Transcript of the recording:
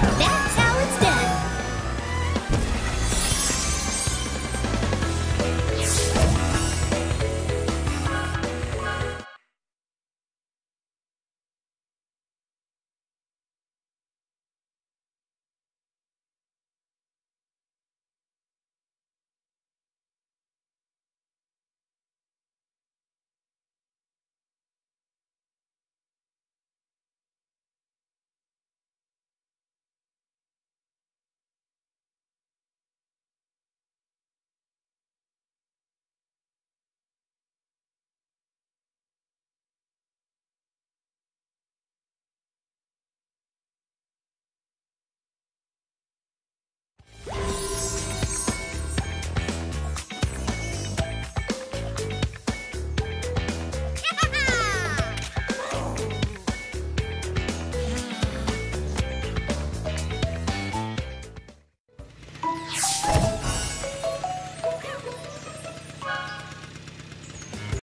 That